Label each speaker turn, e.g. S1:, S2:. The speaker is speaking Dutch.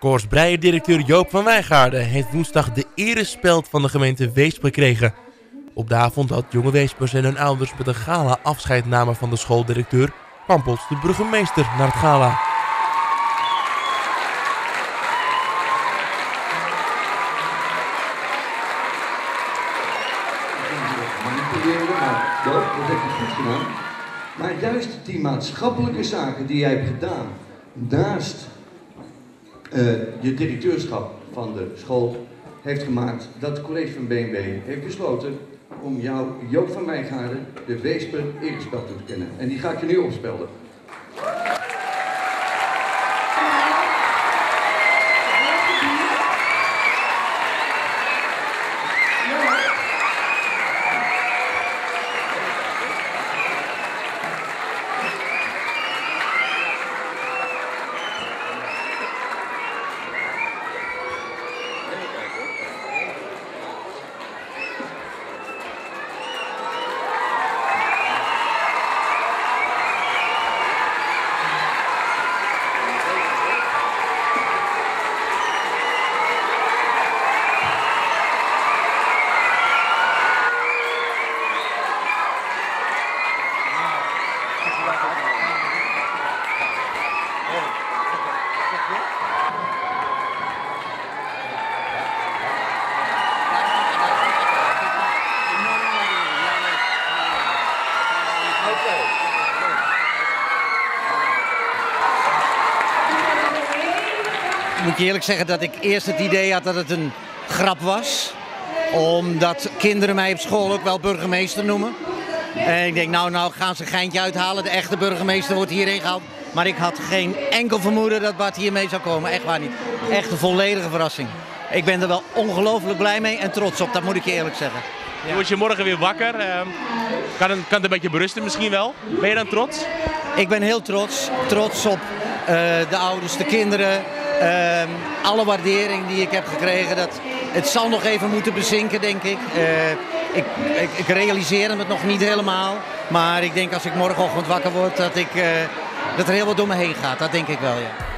S1: Koors Breijer-directeur Joop van Wijngaarden heeft woensdag de erespeld van de gemeente Weesp gekregen. Op de avond dat jonge Weespers en hun ouders met een gala afscheid namen van de schooldirecteur, plots de burgemeester naar het gala.
S2: Maar juist die maatschappelijke zaken die jij hebt gedaan, naast eh, je directeurschap van de school, heeft gemaakt dat het college van BNB heeft besloten om jou, Joop van Wijngaarden, de Weesper toe te kennen. En die ga ik je nu opspelden.
S3: Moet je eerlijk zeggen dat ik eerst het idee had dat het een grap was. Omdat kinderen mij op school ook wel burgemeester noemen. En ik denk, nou, nou gaan ze een geintje uithalen. De echte burgemeester wordt hierheen gehaald. Maar ik had geen enkel vermoeden dat Bart hiermee zou komen. Echt waar niet. Echt een volledige verrassing. Ik ben er wel ongelooflijk blij mee en trots op, dat moet ik je eerlijk zeggen.
S4: Je wordt je morgen weer wakker. ehm, kan, het, kan het een beetje berusten misschien wel? Ben je dan trots?
S3: Ik ben heel trots. Trots op eh, de ouders, de kinderen. Ehm, alle waardering die ik heb gekregen. Dat, het zal nog even moeten bezinken, denk ik. Eh, ik, ik. Ik realiseer het nog niet helemaal. Maar ik denk als ik morgenochtend wakker word, dat, ik, eh, dat er heel wat door me heen gaat. Dat denk ik wel, ja.